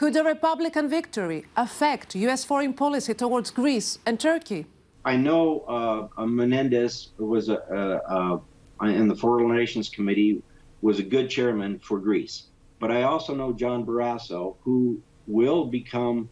Could a Republican victory affect U.S. foreign policy towards Greece and Turkey? I know uh, Menendez was a, a, a, in the Foreign Relations Committee was a good chairman for Greece, but I also know John Barrasso, who will become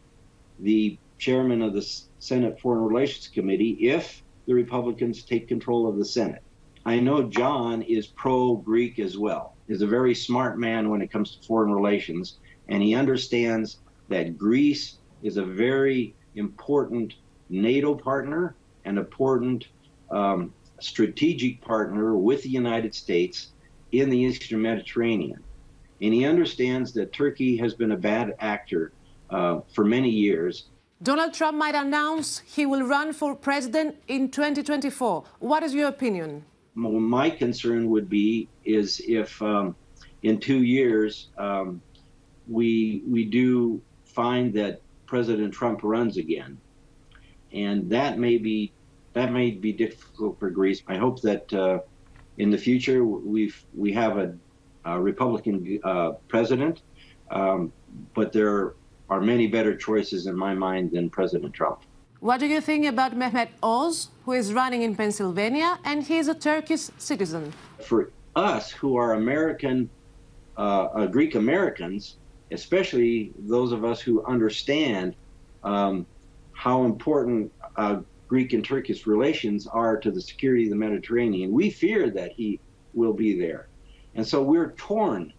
the chairman of the Senate Foreign Relations Committee if the Republicans take control of the Senate. I know John is pro Greek as well. Is a very smart man when it comes to foreign relations, and he understands that Greece is a very important NATO partner, an important um, strategic partner with the United States in the Eastern Mediterranean. And he understands that Turkey has been a bad actor uh, for many years. Donald Trump might announce he will run for president in 2024. What is your opinion? My concern would be is if um, in two years um, we we do find that President Trump runs again, and that may be that may be difficult for Greece. I hope that uh, in the future we've we have a, a Republican uh, president, um, but there are many better choices in my mind than President Trump. What do you think about Mehmet Oz, who is running in Pennsylvania, and he's a Turkish citizen? For us who are American, uh, uh, Greek Americans, especially those of us who understand um, how important uh, Greek and Turkish relations are to the security of the Mediterranean, we fear that he will be there. And so we're torn